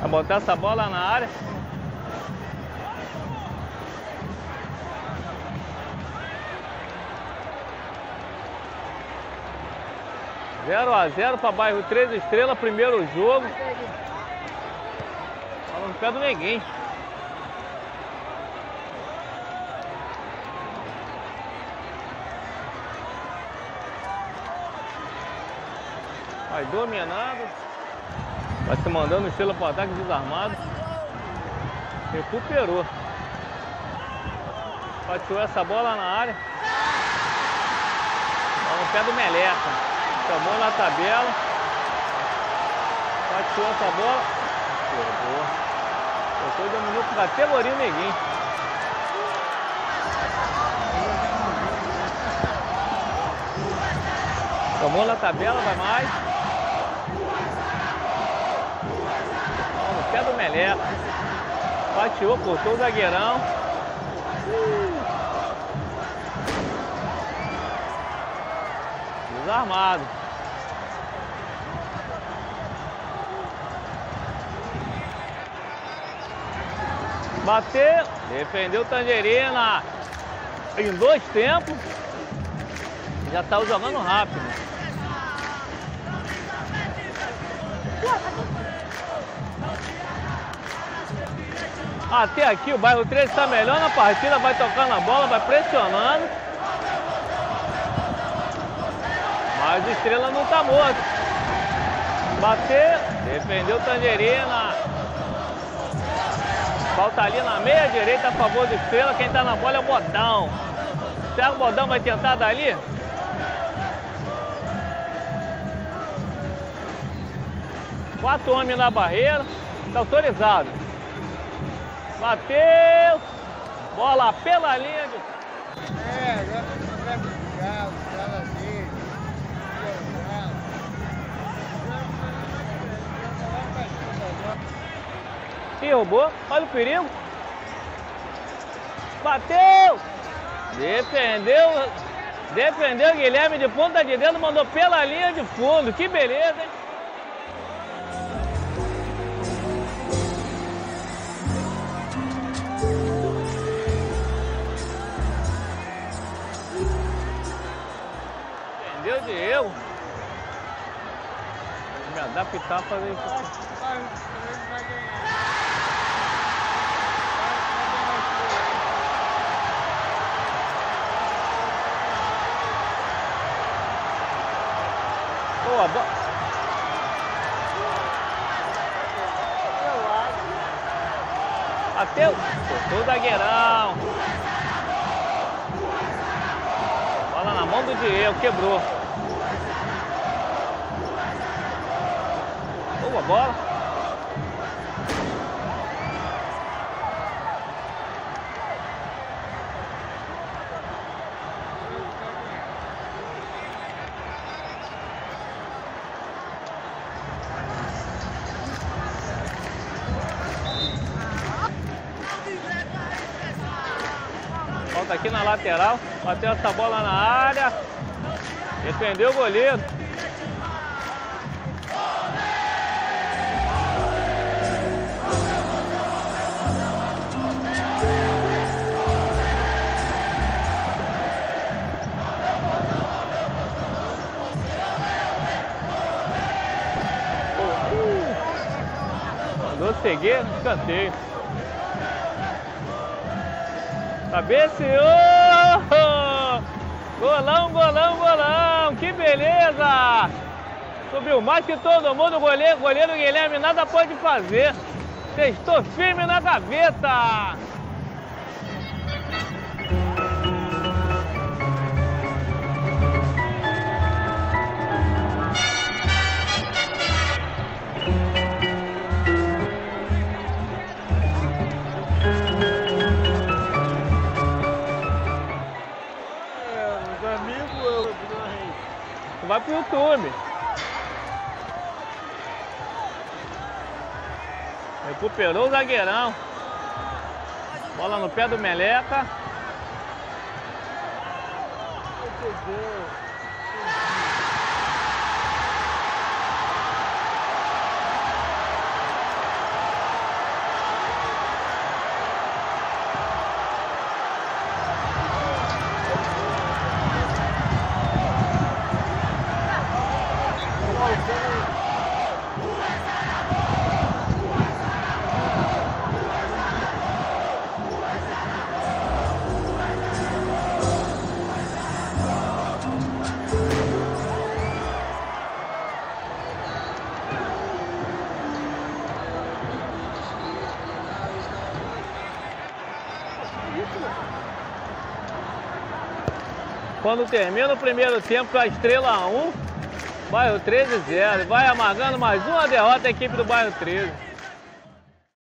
Vai botar essa bola na área. Zero a zero para bairro Três Estrelas, primeiro jogo. Bola no pé do Neguinho. Vai dominando. Vai se mandando estrela para o ataque desarmado. Recuperou. Fatiou essa bola na área. Bola no pé do Meleca. Chamou na tabela. Fatiou essa bola. Pegou. Tocou e dominou com categoria o neguinho. Tomou na tabela, vai mais. Meleca. Fatiou, cortou o zagueirão. Desarmado. Bateu, defendeu Tangerina em dois tempos. Já estava jogando rápido. Até aqui o bairro 13 está melhor na partida, vai tocando a bola, vai pressionando. Mas o Estrela não está morto. Bateu, defendeu Tangerina. Falta ali na meia direita a favor do Estrela. Quem está na bola é o Bodão. Será que o Bodão vai tentar dali? Quatro homens na barreira. Está autorizado. Bateu. Bola pela linha de... É, agora vai o cara dele. Ih, roubou. Olha o perigo. Bateu. Defendeu. Defendeu Guilherme de ponta de dedo, mandou pela linha de fundo. Que beleza, hein? Vou me adaptar a fazer isso. Vai ganhar. Boa, bo... Bateu. Cortou o zagueirão. Bola na mão do Diego, quebrou. Boa bola. Falta aqui na lateral. Bateu essa bola na área. Defendeu o goleiro. Seguir no escanteio. Cabeceou! Golão, golão, golão! Que beleza! Subiu mais que todo mundo, goleiro, goleiro Guilherme nada pode fazer. Testou firme na gaveta. YouTube. Recuperou o zagueirão. Bola no pé do Meleca. Quando termina o primeiro tempo, a Estrela 1, bairro 13 0. Vai amargando mais uma derrota a equipe do bairro 13.